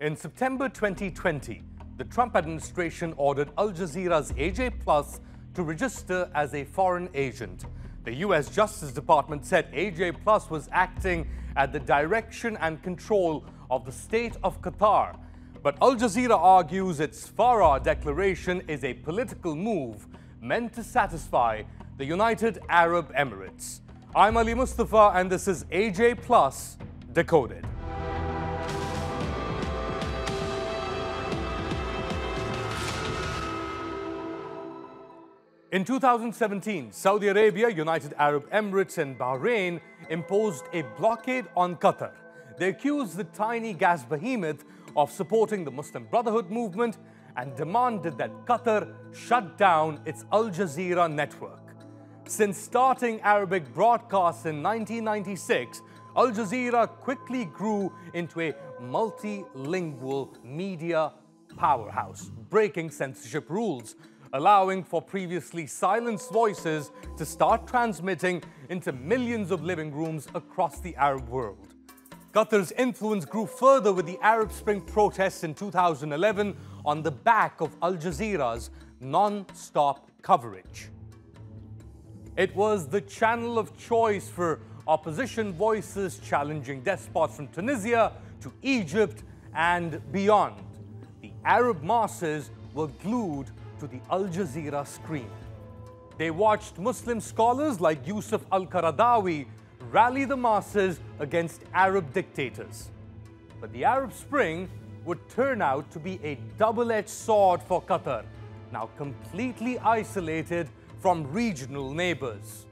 In September 2020, the Trump administration ordered Al Jazeera's AJ Plus to register as a foreign agent. The US Justice Department said AJ Plus was acting at the direction and control of the state of Qatar. But Al Jazeera argues its FARA declaration is a political move meant to satisfy the United Arab Emirates. I'm Ali Mustafa and this is AJ Plus Decoded. In 2017, Saudi Arabia, United Arab Emirates and Bahrain imposed a blockade on Qatar. They accused the tiny gas behemoth of supporting the Muslim Brotherhood movement and demanded that Qatar shut down its Al Jazeera network. Since starting Arabic broadcasts in 1996, Al Jazeera quickly grew into a multilingual media powerhouse, breaking censorship rules allowing for previously silenced voices to start transmitting into millions of living rooms across the Arab world. Qatar's influence grew further with the Arab Spring protests in 2011 on the back of Al Jazeera's non-stop coverage. It was the channel of choice for opposition voices challenging despots from Tunisia to Egypt and beyond. The Arab masses were glued to the Al Jazeera screen. They watched Muslim scholars like Yusuf al-Qaradawi rally the masses against Arab dictators. But the Arab Spring would turn out to be a double-edged sword for Qatar, now completely isolated from regional neighbors.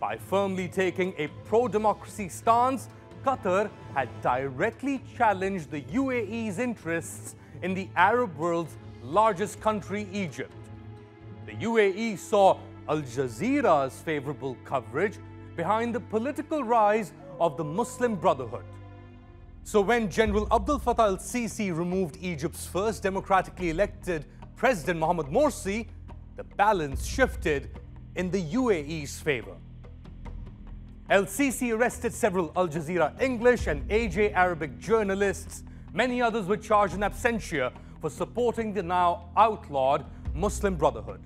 By firmly taking a pro-democracy stance, Qatar had directly challenged the UAE's interests in the Arab world's largest country, Egypt. The UAE saw Al Jazeera's favorable coverage behind the political rise of the Muslim Brotherhood. So when General Abdel Fattah al-Sisi removed Egypt's first democratically elected President Mohamed Morsi, the balance shifted in the UAE's favor. El-Sisi arrested several Al Jazeera English and AJ Arabic journalists. Many others were charged in absentia for supporting the now outlawed Muslim Brotherhood.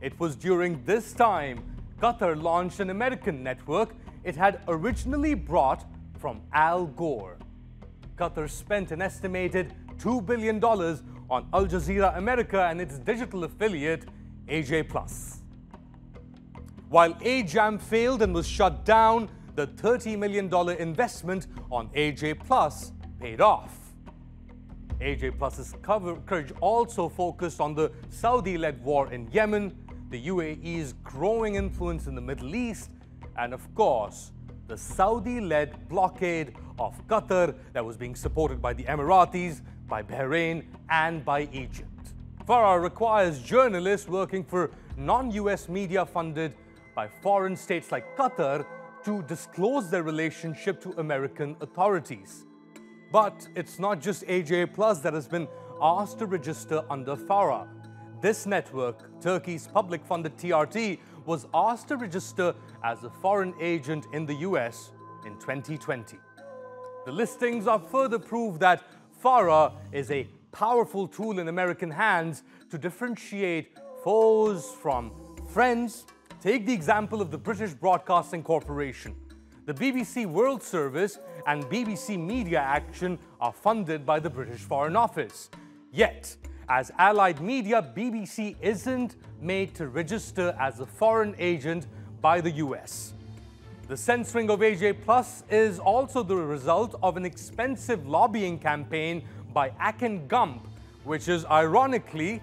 It was during this time Qatar launched an American network it had originally brought from Al Gore. Qatar spent an estimated $2 billion on Al Jazeera America and its digital affiliate, AJ Plus. While AJAM failed and was shut down, the $30 million investment on AJ Plus paid off. AJ Plus's coverage also focused on the Saudi-led war in Yemen, the UAE's growing influence in the Middle East, and of course, the Saudi-led blockade of Qatar that was being supported by the Emiratis, by Bahrain, and by Egypt. FARA requires journalists working for non-US media funded by foreign states like Qatar to disclose their relationship to American authorities. But it's not just AJ Plus that has been asked to register under FARA. This network, Turkey's public-funded TRT, was asked to register as a foreign agent in the US in 2020. The listings are further proof that FARA is a powerful tool in American hands to differentiate foes from friends. Take the example of the British Broadcasting Corporation. The BBC World Service and BBC Media Action are funded by the British Foreign Office. Yet, as allied media, BBC isn't made to register as a foreign agent by the US. The censoring of AJ Plus is also the result of an expensive lobbying campaign by Akin Gump, which is ironically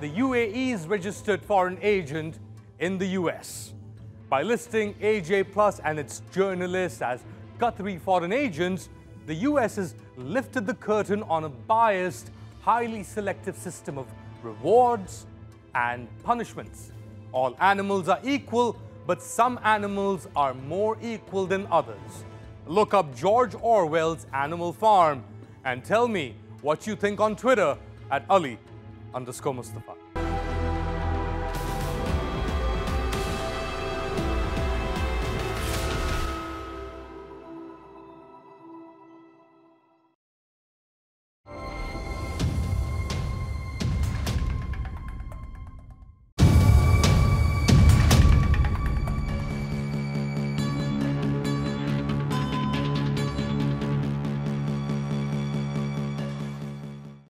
the UAE's registered foreign agent in the US. By listing AJ Plus and its journalists as Qatari foreign agents, the US has lifted the curtain on a biased, highly selective system of rewards and punishments. All animals are equal, but some animals are more equal than others. Look up George Orwell's Animal Farm and tell me what you think on Twitter at Ali underscore Mustafa.